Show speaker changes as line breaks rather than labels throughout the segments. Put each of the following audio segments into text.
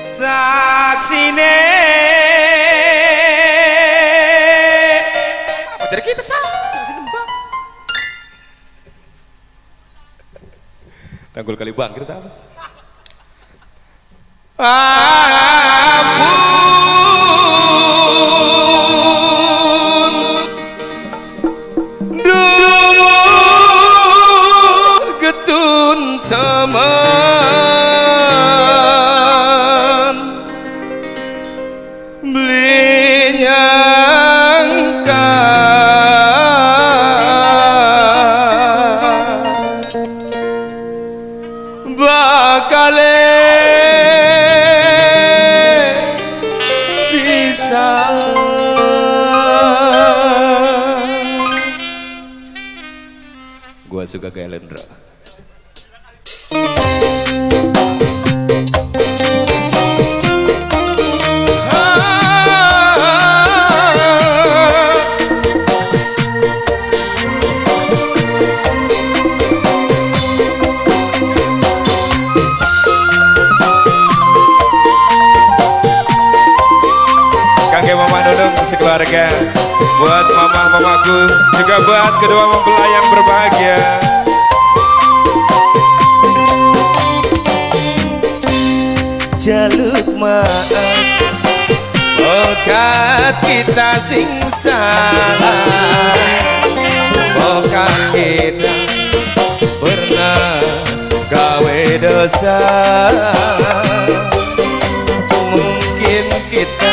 saksine apa jadi kita sah si nembang. Tanggul kali bang kita apa ampun suka kayak Lendra. Kakek mama Nunung sekeluarga Buat mama-mamaku Juga buat kedua mempelai yang berbahagia Jaluk maaf Bokat kita sing salah. Bokat kita pernah gawe dosa. Mungkin kita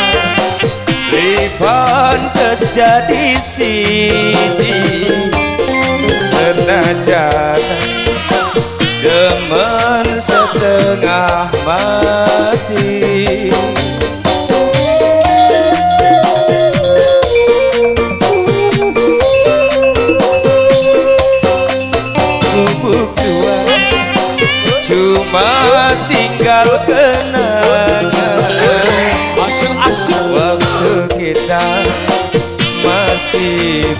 Pantes jadi siji. Senajan Demen setengah mati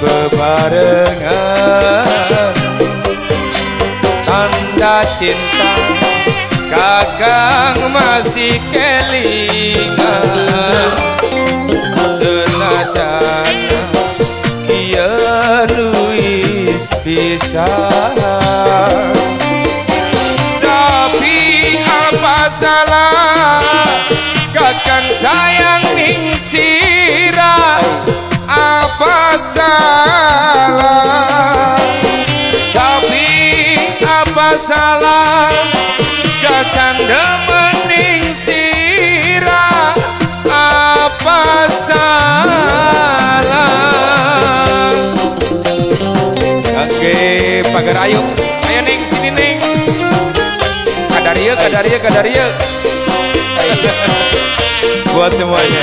bebarengan Tanda cinta kakang masih kelingan. Senajan kian luis pisah tapi apa salah? Kakang sayang ning sirah. apa salah tapi apa salah kakang demen ning sirah apa salah Oke, pagar ayo. Ayo ning sini ning. Kadaria, kadaria, kadaria. Buat semuanya.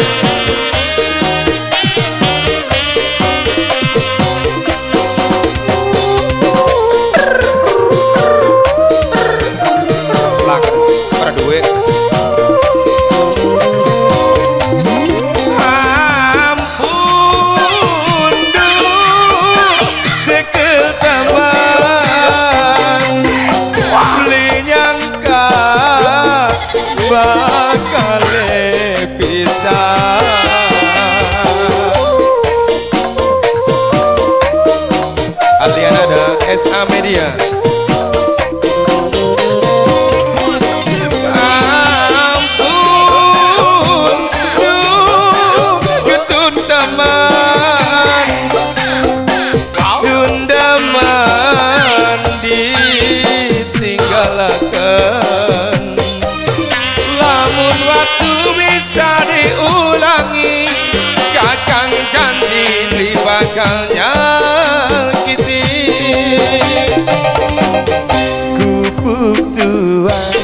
Ditinggalakan Lamun waktu bisa diulangi Kakang janji li bakal nyakiti. Kupuk tua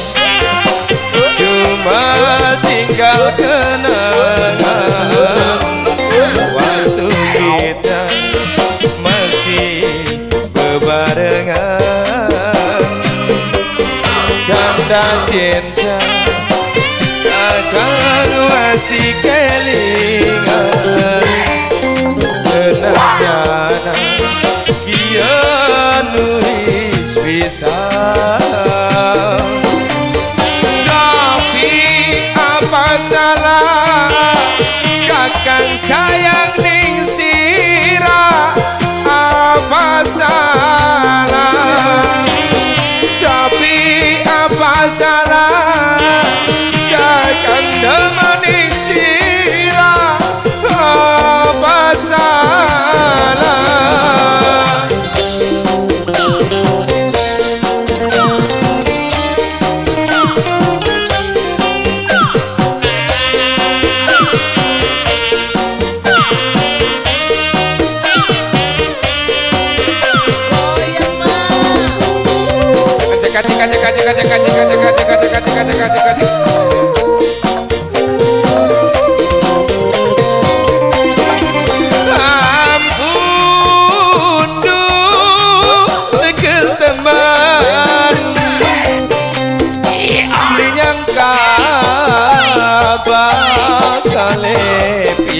cinta. Akan masih kelingan. Senang kian nulis pisah Tapi apa salah? Kakang sayang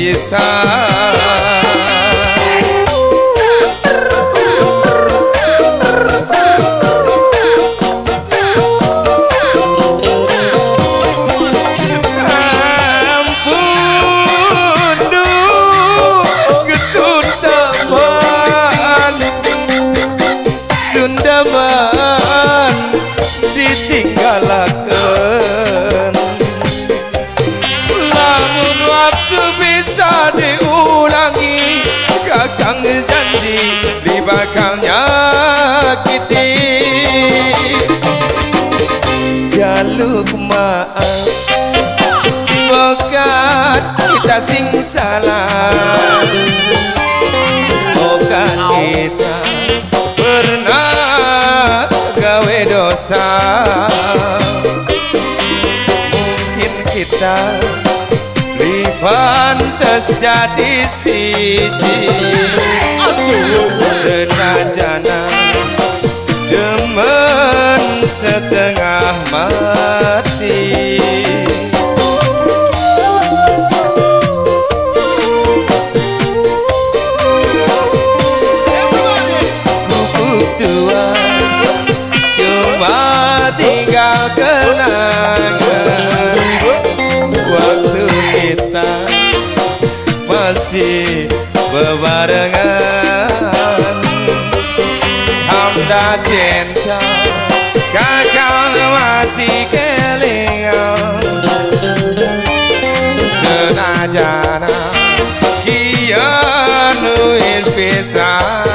cabeça. Bukan kita sing salah. Bukan kita pernah gawe dosa. Mungkin kita Pantes jadi siji mati. Tua tinggal kenangan Waktu kita masih bebarengan Hamda cinta senajan kieu nulis pisan